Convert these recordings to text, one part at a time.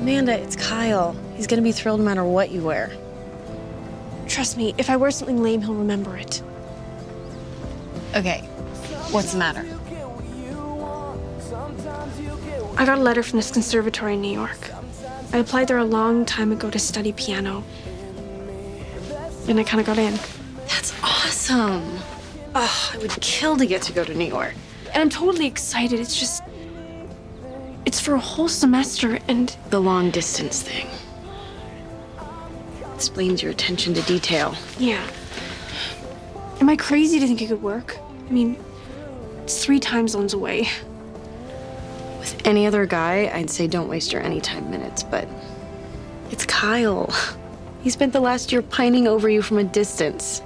Amanda, it's Kyle. He's gonna be thrilled no matter what you wear. Trust me, if I wear something lame, he'll remember it. Okay, what's the matter? I got a letter from this conservatory in New York. I applied there a long time ago to study piano. And I kind of got in. That's awesome. Oh, I would kill to get to go to New York. And I'm totally excited. It's just. It's for a whole semester, and The long distance thing. Explains your attention to detail. yeah. Am I crazy to think it could work? I mean, it's three time zones away. With any other guy, I'd say don't waste your anytime minutes, but it's Kyle. He spent the last year pining over you from a distance.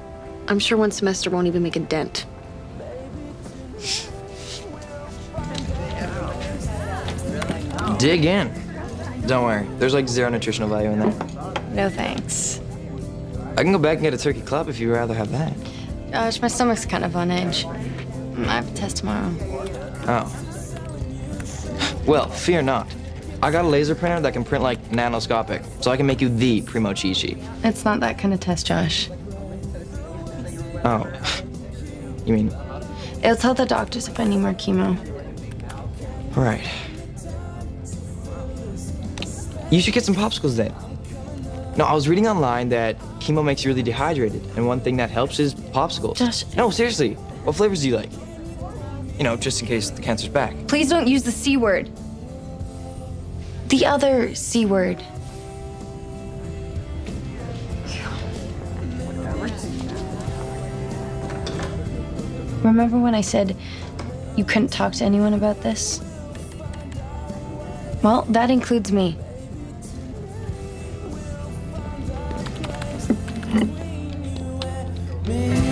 I'm sure one semester won't even make a dent. Dig in. Don't worry, there's like zero nutritional value in there. No thanks. I can go back and get a turkey club if you'd rather have that. Gosh, my stomach's kind of on edge. I have a test tomorrow. Oh. Well, fear not. I got a laser printer that can print like nanoscopic, so I can make you the primo sheet. It's not that kind of test, Josh. Oh. You mean, It'll tell the doctors if I need more chemo. right. You should get some popsicles then. No, I was reading online that chemo makes you really dehydrated, and one thing that helps is popsicles. Josh- No, seriously. What flavors do you like? You know, just in case the cancer's back. Please don't use the C word. The other C word. Remember when I said you couldn't talk to anyone about this? Well, that includes me. me.